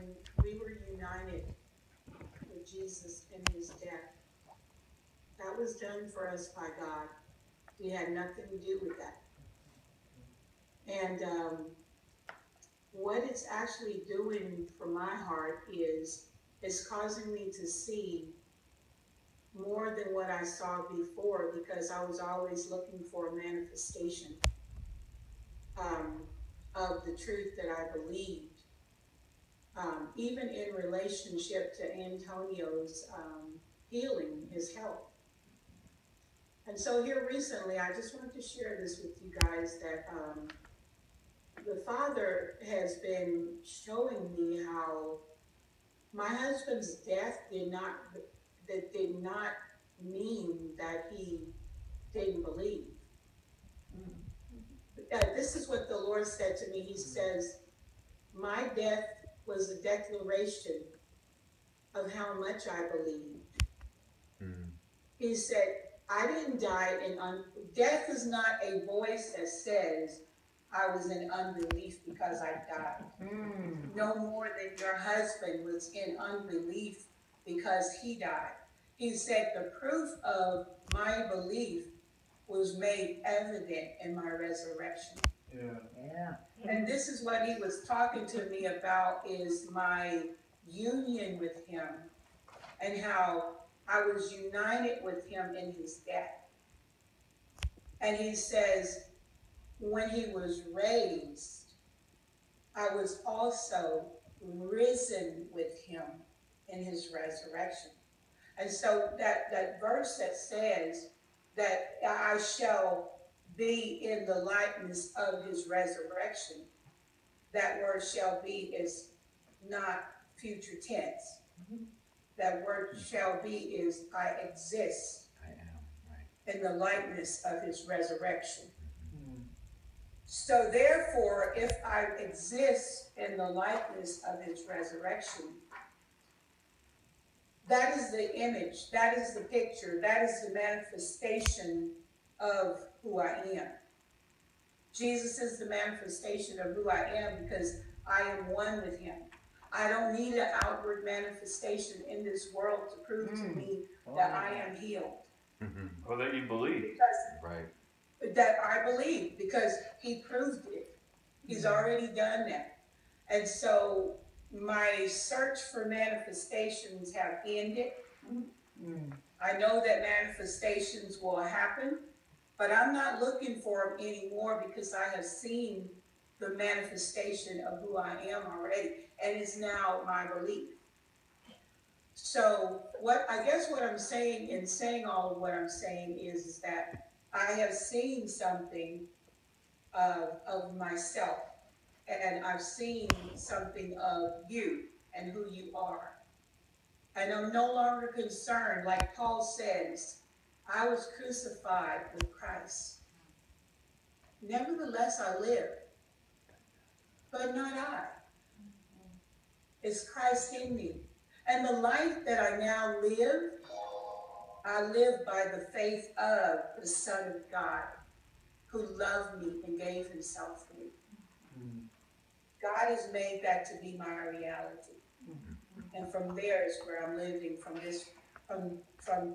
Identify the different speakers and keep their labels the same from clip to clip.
Speaker 1: when we were united with Jesus in his death, that was done for us by God. We had nothing to do with that. And um, what it's actually doing for my heart is it's causing me to see more than what I saw before because I was always looking for a manifestation um, of the truth that I believed. Um, even in relationship to Antonio's um, healing, his health. And so here recently, I just wanted to share this with you guys that um, the Father has been showing me how my husband's death did not that did not mean that he didn't believe. Uh, this is what the Lord said to me. He says, My death was a declaration of how much I believed. Mm. He said, I didn't die in un- death is not a voice that says I was in unbelief because I died. Mm. No more than your husband was in unbelief because he died. He said the proof of my belief was made evident in my resurrection.
Speaker 2: Yeah.
Speaker 1: And this is what he was talking to me about is my union with him and how I was united with him in his death. And he says, when he was raised, I was also risen with him in his resurrection. And so that, that verse that says that I shall be in the likeness of his resurrection, that word shall be is not future tense. Mm-hmm. That word shall be is I exist
Speaker 2: I am, right.
Speaker 1: in the likeness of his resurrection. Mm-hmm. So therefore, if I exist in the likeness of his resurrection, that is the image, that is the picture, that is the manifestation of who I am. Jesus is the manifestation of who I am because I am one with him. I don't need an outward manifestation in this world to prove mm. to me oh, that I am healed.
Speaker 2: Mm-hmm. Or that you believe.
Speaker 1: Because,
Speaker 2: right.
Speaker 1: That I believe because he proved it. He's mm. already done that. And so my search for manifestations have ended. Mm. I know that manifestations will happen, but I'm not looking for them anymore because I have seen the manifestation of who I am already, and it's now my belief. So what I guess what I'm saying in saying all of what I'm saying is, is that I have seen something of, of myself and I've seen something of you and who you are. And I'm no longer concerned, like Paul says, I was crucified with Christ. Nevertheless, I live, but not I. It's Christ in me. And the life that I now live, I live by the faith of the Son of God who loved me and gave himself for me. God has made that to be my reality. Mm-hmm. And from there is where I'm living from this, from, from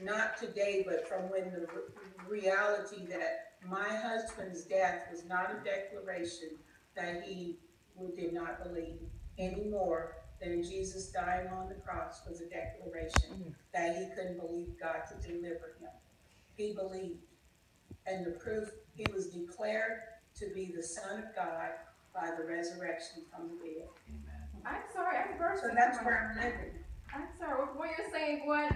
Speaker 1: not today, but from when the reality that my husband's death was not a declaration that he did not believe anymore than Jesus dying on the cross was a declaration mm-hmm. that he couldn't believe God to deliver him. He believed. And the proof, he was declared to be the Son of God by the resurrection from the dead.
Speaker 2: Amen.
Speaker 3: I'm sorry, I'm bursting.
Speaker 1: So that's where I'm living.
Speaker 3: I'm sorry, what you're saying, what